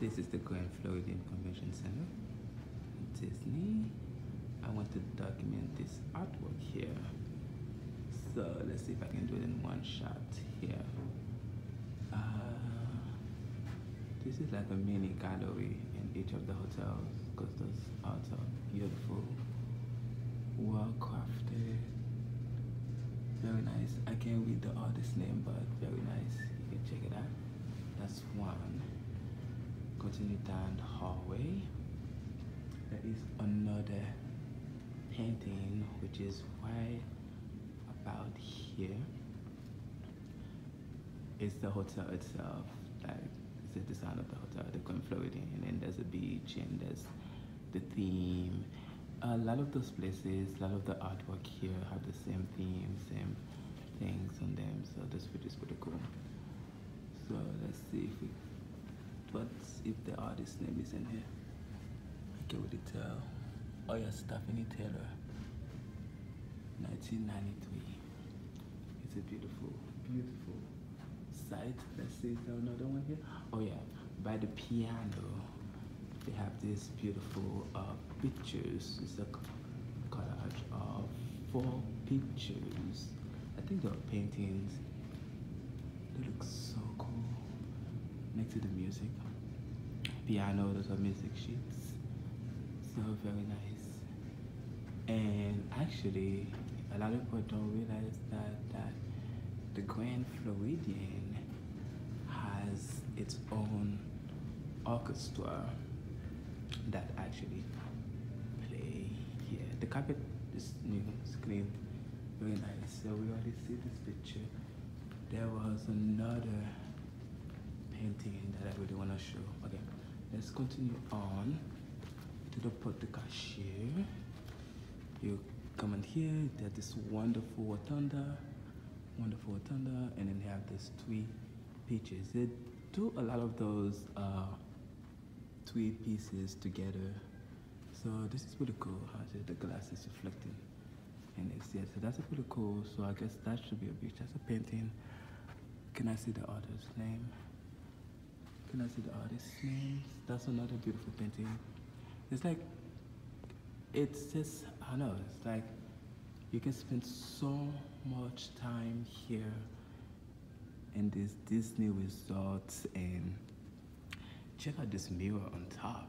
This is the Grand Floridian Convention Center, Disney. I want to document this artwork here. So let's see if I can do it in one shot here. Uh, this is like a mini gallery in each of the hotels because those arts are beautiful, well crafted, very nice. I can't read the artist name, but very nice. You can check it out. That's one. Continue down the hallway. There is another painting which is right about here. It's the hotel itself. Like it's the design of the hotel, the Floridian, and then there's a beach and there's the theme. A lot of those places, a lot of the artwork here have the same theme, same things on them. So this video is pretty cool. So let's see if we what's if the artist name is in here. I can really tell. Oh yeah, Stephanie Taylor. 1993. It's a beautiful, beautiful site. Let's see, is there another one here? Oh yeah, by the piano, they have these beautiful uh, pictures. It's a collage of four pictures. I think they're paintings. They look so cool. Next to the music. Piano, those are music sheets. So very nice. And actually, a lot of people don't realize that, that the Grand Floridian has its own orchestra that actually play here. The carpet is new, it's clean, very nice. So we already see this picture. There was another really want to show. Okay, let's continue on to the porte cochere. You come in here, there's this wonderful rotunda, wonderful rotunda, and then they have this three peaches. They do a lot of those uh, three pieces together. So this is pretty cool. How the glass is reflecting and it's yeah, so that's a pretty cool. So I guess that should be a beach. That's a painting. Can I see the artist's name? Can I see the artist's name? That's another beautiful painting. It's like it's just I know, it's like you can spend so much time here in this Disney resort and check out this mirror on top.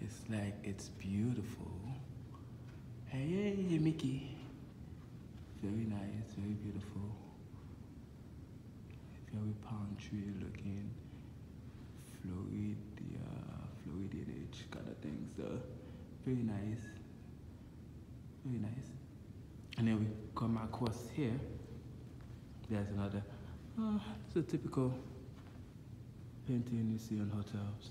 It's like it's beautiful. Hey, hey, Mickey. Very nice, very beautiful. Very palm tree looking. Florida, age kind of thing. So, very nice. Very nice. And then we come across here. There's another. Uh, it's a typical painting you see on hotels.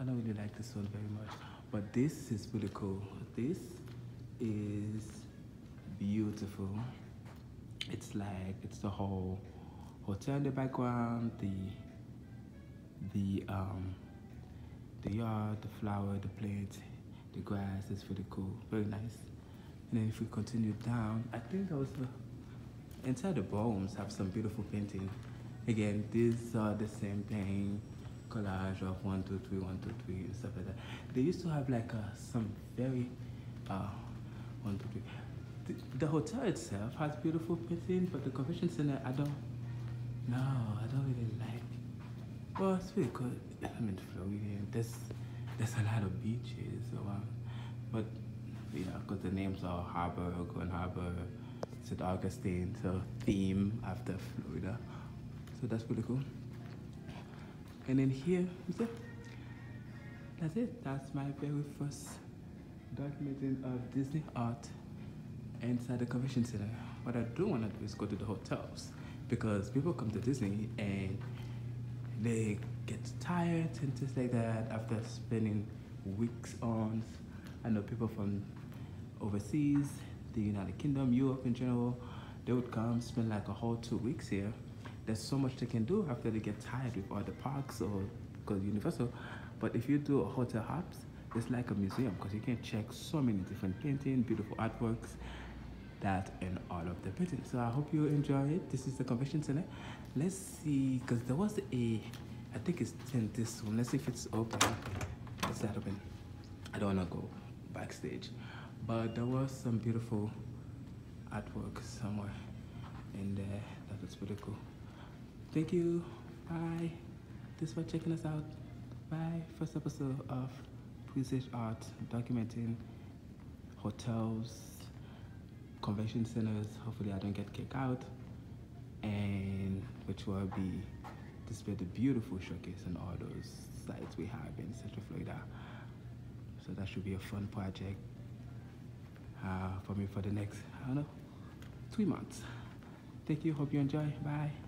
I don't really like this one very much. But this is really cool. This is beautiful. It's like it's the whole hotel in the background, the the um the yard, the flower, the plants, the grass is really cool, very nice. And then if we continue down, I think that was the inside the ballrooms have some beautiful painting. Again, these are the same thing, collage of one, two, three, one, two, three, and stuff like that. They used to have like uh, some very uh, one, two, three. The, the hotel itself has beautiful painting, but the convention center, I don't. No, I don't really like. Well, it's really good. I'm in Florida. There's there's a lot of beaches, so um, but you know, because the names are Harbor, Grand Harbor, St. Augustine, so theme after Florida. So that's pretty cool. And then here, that's it. That's my very first documenting of Disney art inside the convention center. What I do want to do is go to the hotels because people come to Disney and they get tired and things like that after spending weeks on. I know people from overseas, the United Kingdom, Europe in general, they would come spend like a whole two weeks here. There's so much they can do after they get tired with all the parks or to Universal. But if you do a hotel hops, it's like a museum because you can check so many different paintings, beautiful artworks, that and all of the paintings. So I hope you enjoy it. This is the convention center. Let's see, because there was a, I think it's in this one. Let's see if it's open. It's not open. I don't want to go backstage, but there was some beautiful artwork somewhere in there that was pretty cool. Thank you. Bye. Thanks for checking us out. Bye. First episode of Presage Art documenting hotels, convention centers. Hopefully, I don't get kicked out. And which will be display the beautiful showcase and all those sites we have in Central Florida. So that should be a fun project uh, for me for the next, I don't know, three months. Thank you. Hope you enjoy. Bye.